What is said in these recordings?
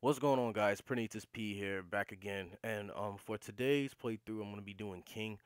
What's going on guys? Prinatious P here, back again. And um for today's playthrough I'm gonna be doing King.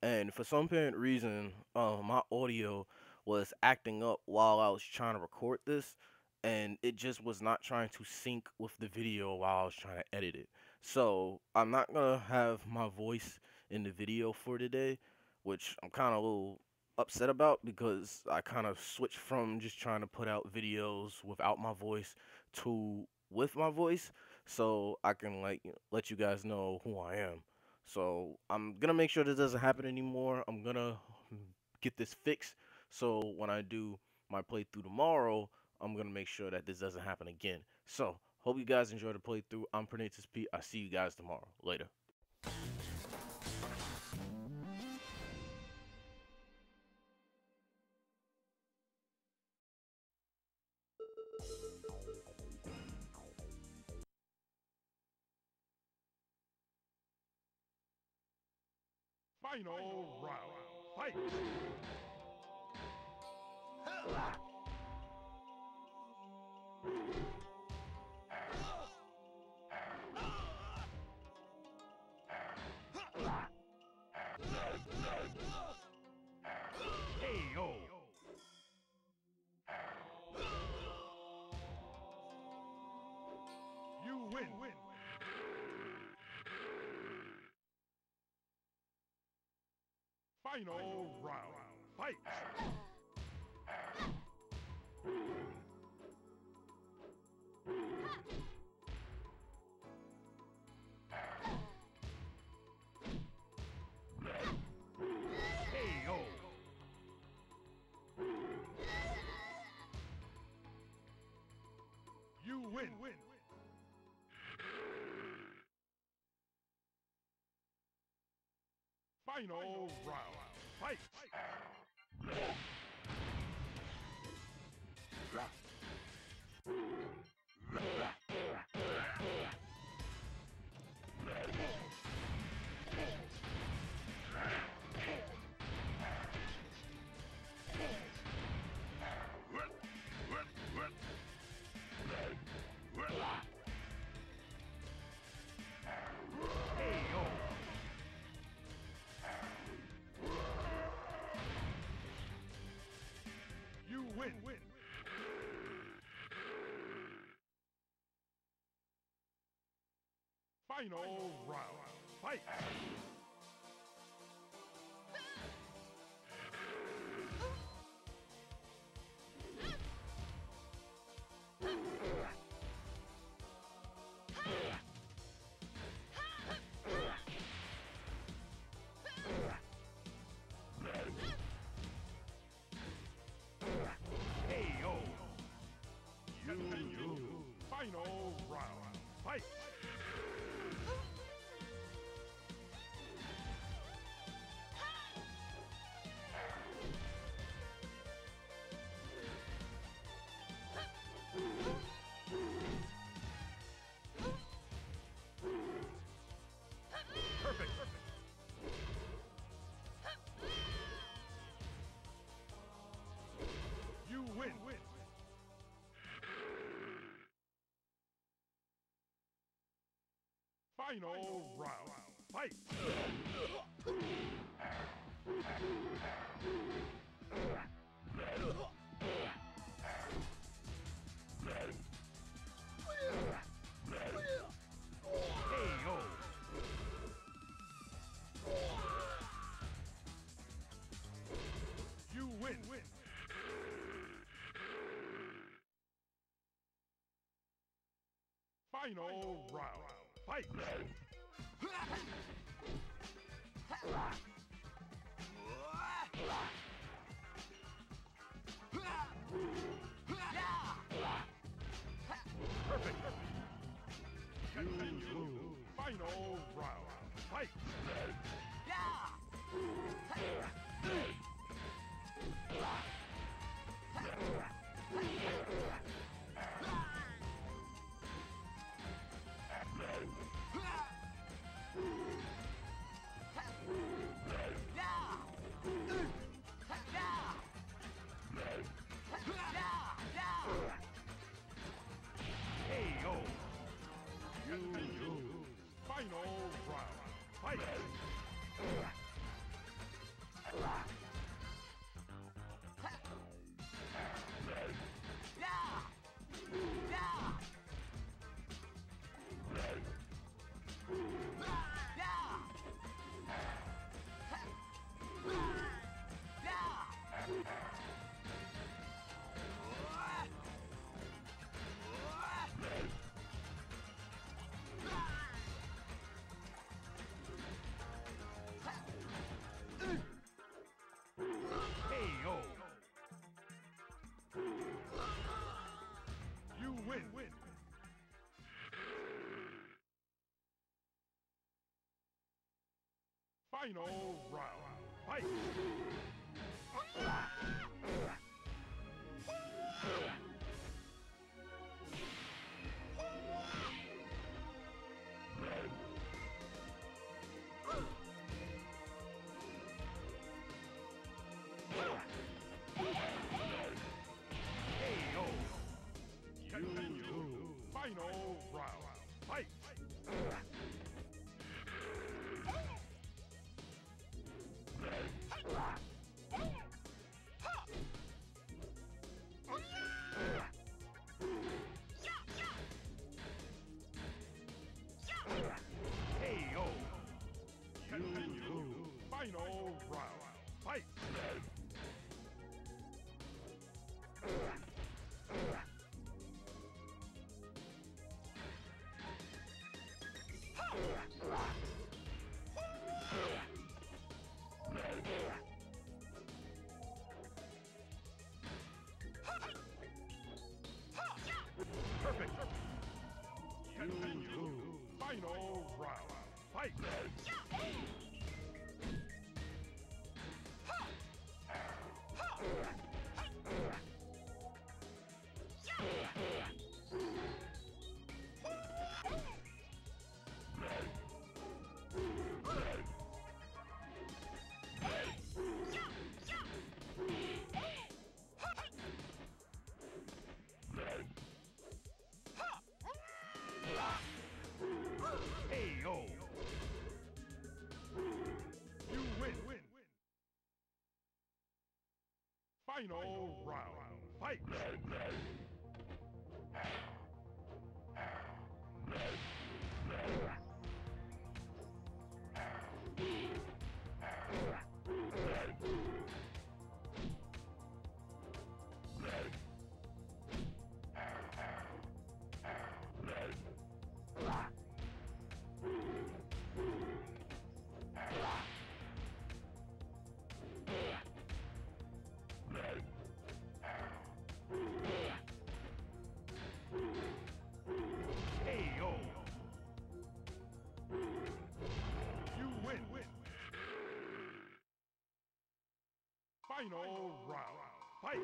And for some apparent reason, um my audio was acting up while I was trying to record this and it just was not trying to sync with the video while I was trying to edit it. So I'm not gonna have my voice in the video for today, which I'm kinda a little upset about because I kind of switched from just trying to put out videos without my voice to with my voice so I can like let you guys know who I am. So I'm gonna make sure this doesn't happen anymore. I'm gonna get this fixed so when I do my playthrough tomorrow, I'm gonna make sure that this doesn't happen again. So hope you guys enjoy the playthrough. I'm Prinatious P. I see you guys tomorrow. Later. Final round. Fight! Final round. Fight! You win. Final round. Fight! Final round. Fight! KO. You. Final round. Fight! Final round. Fight! KO. You win. Final round. Fight! Perfect. Continue. Final round. Fight! fight! Final round. Fight! Perfect. Final round. Fight. Final round. Fight.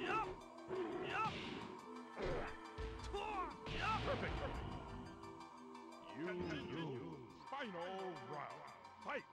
Yup. Yup. Perfect. You lose. Final round. Fight.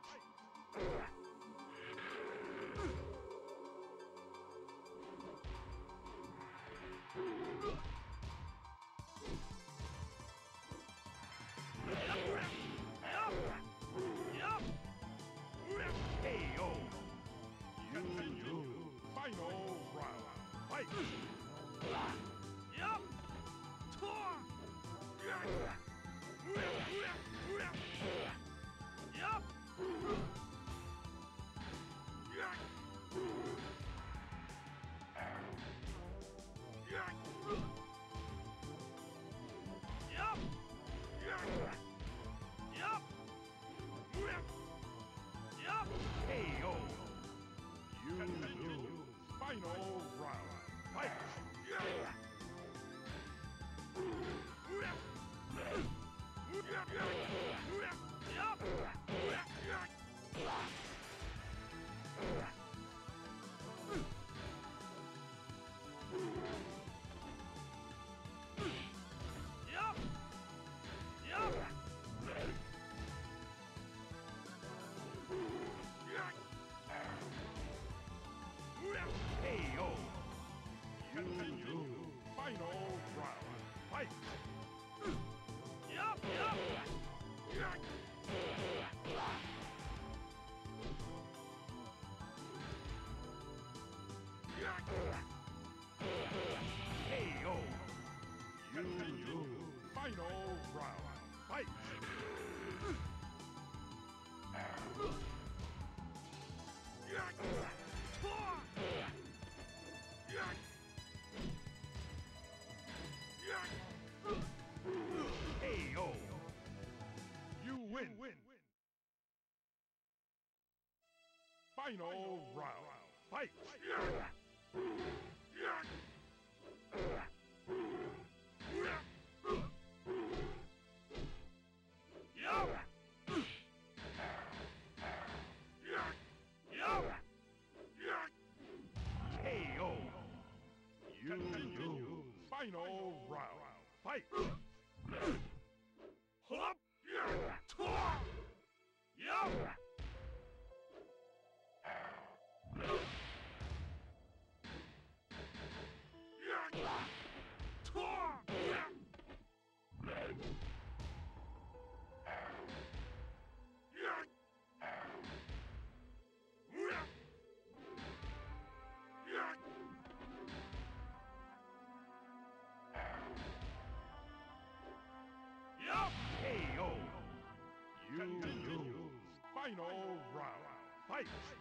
Final round. Fight. KO. You win. win. Final round. Fight. Final round. Fight. Hop. Tua. Fight.